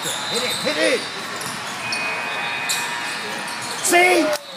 Hit it, hit it! See?